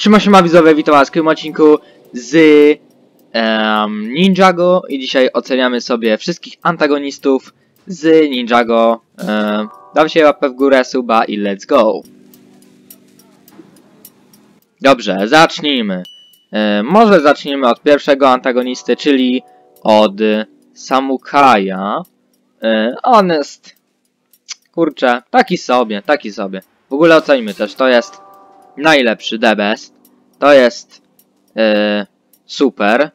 Siema, siema widzowie, witam was w tym odcinku z um, Ninjago i dzisiaj oceniamy sobie wszystkich antagonistów z Ninjago. Um, łapę w górę, suba i let's go. Dobrze, zacznijmy. E, może zacznijmy od pierwszego antagonisty, czyli od Samukaja. E, on jest... Kurczę, taki sobie, taki sobie. W ogóle ocenimy też, to jest najlepszy, the best. To jest e, super.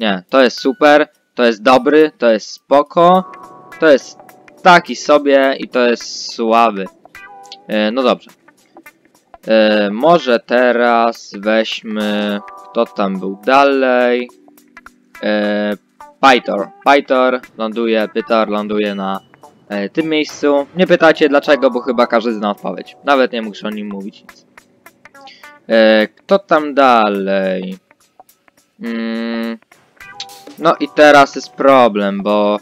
Nie, to jest super, to jest dobry, to jest spoko, to jest taki sobie i to jest słaby. E, no dobrze. E, może teraz weźmy... Kto tam był dalej? E, Pytor. Pytor ląduje, Pytor ląduje na e, tym miejscu. Nie pytajcie dlaczego, bo chyba każdy zna odpowiedź. Nawet nie muszę o nim mówić nic. E, kto tam dalej? Mm, no i teraz jest problem, bo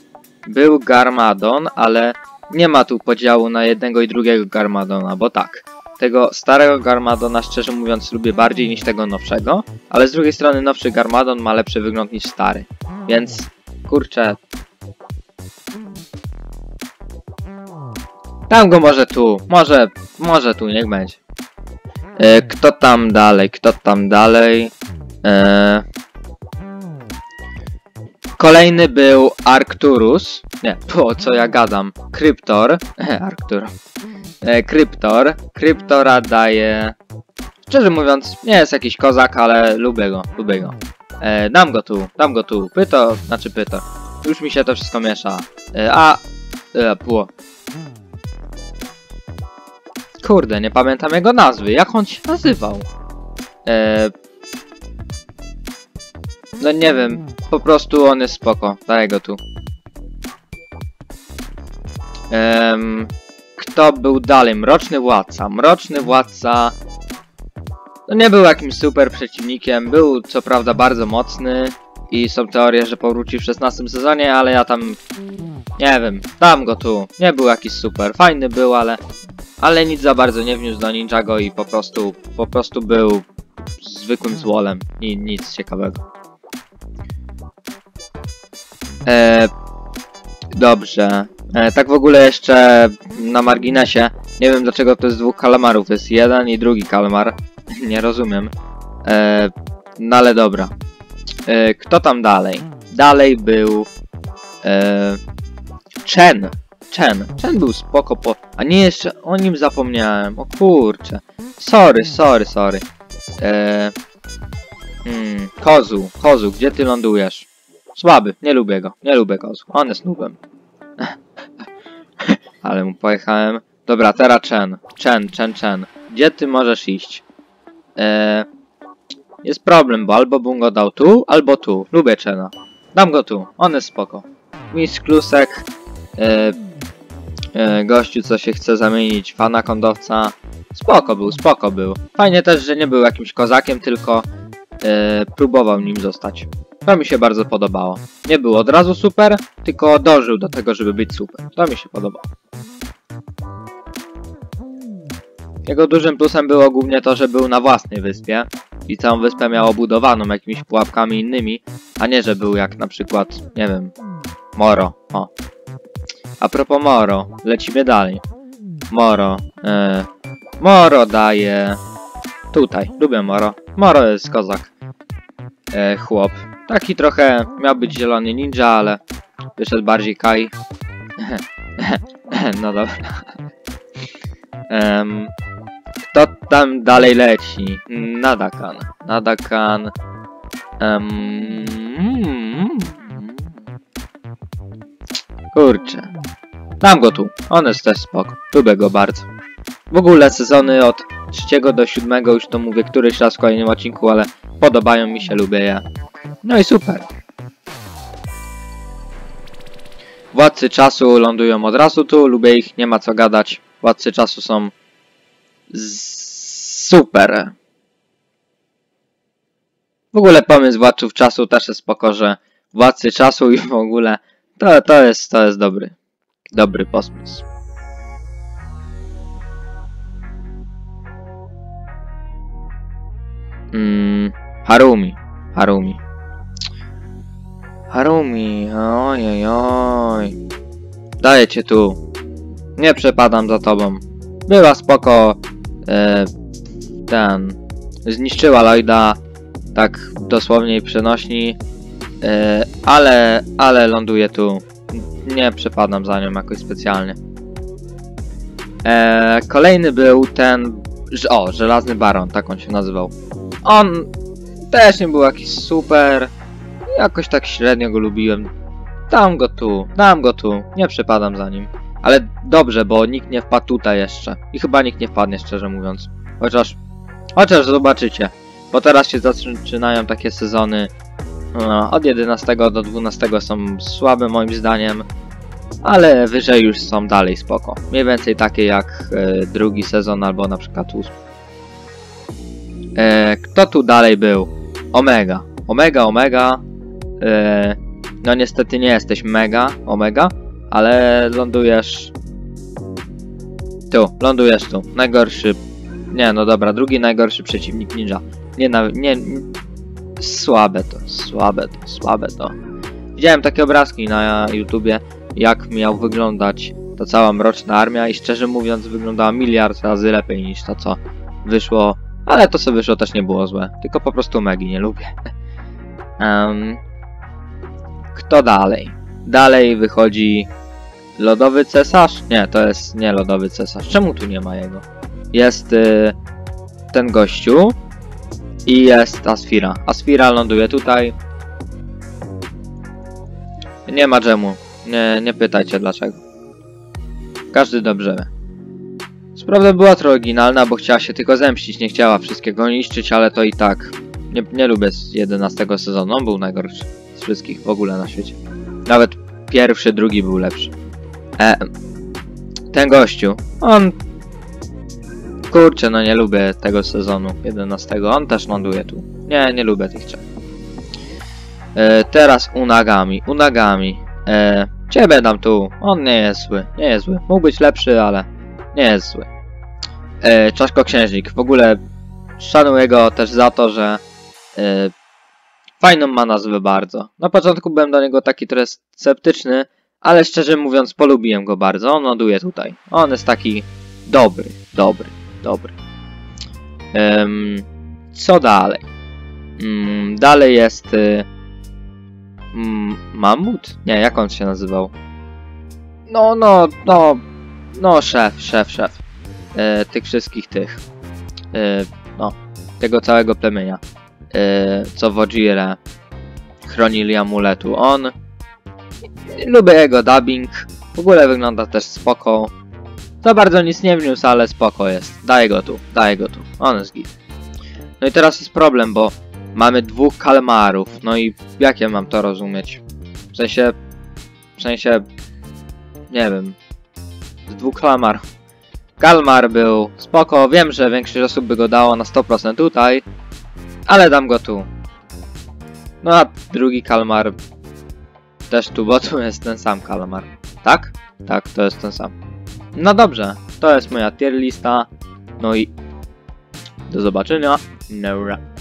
był Garmadon, ale nie ma tu podziału na jednego i drugiego Garmadona, bo tak. Tego starego Garmadona szczerze mówiąc lubię bardziej niż tego nowszego, ale z drugiej strony nowszy Garmadon ma lepszy wygląd niż stary. Więc kurczę. Tam go może tu, może, może tu, niech będzie. E, kto tam dalej, kto tam dalej? E, kolejny był Arcturus. Nie, po co ja gadam? Kryptor. Arctur. E, Kryptor. Kryptora daje... Szczerze mówiąc, nie jest jakiś kozak, ale lubię go, lubię go. E, dam go tu, dam go tu. Pyto, znaczy pyto. Już mi się to wszystko miesza. E, a... E, pło. Kurde, nie pamiętam jego nazwy. Jak on się nazywał? E, no nie wiem. Po prostu on jest spoko. Daj go tu. Em, kto był dalej? Mroczny Władca. Mroczny Władca... No nie był jakimś super przeciwnikiem. Był co prawda bardzo mocny. I są teorie, że powróci w 16 sezonie, ale ja tam... Nie wiem. Dam go tu. Nie był jakiś super. Fajny był, ale... Ale nic za bardzo nie wniósł do Ninjago i po prostu... Po prostu był... Zwykłym złolem. I nic ciekawego. E, dobrze. E, tak w ogóle jeszcze na marginesie. Nie wiem dlaczego to jest dwóch kalamarów. Jest jeden i drugi kalamar. nie rozumiem. E, no ale dobra. E, kto tam dalej? Dalej był... E, Chen. Chen. Chen był spoko po... A nie jeszcze o nim zapomniałem. O kurcze. Sorry, sorry, sorry. E, hmm, Kozu. Kozu, gdzie ty lądujesz? Słaby, nie lubię go, nie lubię go. On jest nubem. Ale mu pojechałem. Dobra, teraz Chen. Chen, Chen, Chen. Gdzie ty możesz iść? Eee, jest problem, bo albo bym go dał tu, albo tu. Lubię Chena. Dam go tu, on jest spoko. Mistrz Klusek. Eee, gościu, co się chce zamienić w anakondowca. Spoko był, spoko był. Fajnie też, że nie był jakimś kozakiem, tylko e, próbował nim zostać. To mi się bardzo podobało. Nie był od razu super, tylko dążył do tego, żeby być super. To mi się podobało. Jego dużym plusem było głównie to, że był na własnej wyspie i całą wyspę miał obudowaną jakimiś pułapkami innymi, a nie, że był jak na przykład, nie wiem, Moro. O. A propos Moro, lecimy dalej. Moro. E, Moro daje... Tutaj, lubię Moro. Moro jest kozak. E, chłop. Taki trochę miał być zielony ninja, ale wyszedł bardziej Kai. no dobra. Um, kto tam dalej leci? Nadakan. Nadakan. Um, kurczę. Dam go tu. On jest też spoko. Lubię go bardzo. W ogóle sezony od 3 do 7 już to mówię któryś raz w kolejnym odcinku, ale podobają mi się, lubię je. No i super. Władcy czasu lądują od razu tu, lubię ich, nie ma co gadać. Władcy czasu są super. W ogóle pomysł władców czasu też jest spoko, że władcy czasu i w ogóle to, to jest, to jest dobry, dobry pomysł. Mm, Harumi. Harumi. Harumi, oj, oj. Daję cię tu. Nie przepadam za tobą. Była spoko. E, ten. Zniszczyła Lloyda. Tak dosłownie i przenośni. E, ale, ale ląduje tu. Nie przepadam za nią jakoś specjalnie. E, kolejny był ten. O, Żelazny Baron, tak on się nazywał. On też nie był jakiś super. Jakoś tak średnio go lubiłem. Dam go tu, dam go tu, nie przepadam za nim. Ale dobrze, bo nikt nie wpadł tutaj jeszcze. I chyba nikt nie wpadnie, szczerze mówiąc. Chociaż, chociaż zobaczycie. Bo teraz się zaczynają takie sezony. No, od 11 do 12 są słabe moim zdaniem. Ale wyżej już są dalej spoko. Mniej więcej takie jak e, drugi sezon albo na przykład ósmy. E, kto tu dalej był? Omega. Omega, Omega. E, no niestety nie jesteś mega, Omega, ale lądujesz tu, lądujesz tu. Najgorszy. Nie, no dobra, drugi najgorszy przeciwnik ninja. Nie, na, nie, słabe to, słabe to, słabe to. Widziałem takie obrazki na YouTubie, jak miał wyglądać ta cała mroczna armia i szczerze mówiąc wyglądała miliard razy lepiej niż to co wyszło, ale to co wyszło też nie było złe, tylko po prostu Megi nie lubię. Em, kto dalej? Dalej wychodzi Lodowy Cesarz? Nie, to jest nie Lodowy Cesarz. Czemu tu nie ma jego? Jest y, ten gościu i jest Asfira. Asfira ląduje tutaj. Nie ma dżemu. Nie, nie pytajcie dlaczego. Każdy dobrze wie. Sprawa była trochę oryginalna, bo chciała się tylko zemścić, nie chciała wszystkiego niszczyć, ale to i tak. Nie, nie lubię z 11 sezonu, on był najgorszy z wszystkich w ogóle na świecie. Nawet pierwszy, drugi był lepszy. E, ten gościu, on... Kurczę, no nie lubię tego sezonu 11, on też ląduje tu. Nie, nie lubię tych trzech. E, teraz Unagami, Unagami. E, ciebie dam tu, on nie jest zły, nie jest zły. Mógł być lepszy, ale nie jest zły. E, Czaszko Księżnik, w ogóle szanuję go też za to, że e, fajną ma nazwę bardzo. Na początku byłem do niego taki trochę sceptyczny, ale szczerze mówiąc polubiłem go bardzo. On ląduje tutaj. On jest taki dobry, dobry, dobry. Co dalej? Mm, dalej jest y, mm, Mamut? Nie, jak on się nazywał? No, no, no, no, szef, szef, szef. E, tych wszystkich tych. E, no, tego całego plemienia. E, co w Ojire chronili amuletu. On. Lubię jego dubbing. W ogóle wygląda też spoko. Za bardzo nic nie wniósł, ale spoko jest. Daję go tu, daję go tu. On jest git. No i teraz jest problem, bo mamy dwóch kalmarów. No i jak ja mam to rozumieć? W sensie... W sensie... Nie wiem. Dwóch kalmarów. Kalmar był spoko. Wiem, że większość osób by go dało na 100% tutaj. Ale dam go tu. No a drugi kalmar też tu, bo tu jest ten sam kalmar. Tak? Tak, to jest ten sam. No dobrze, to jest moja tier lista. No i do zobaczenia. Neura.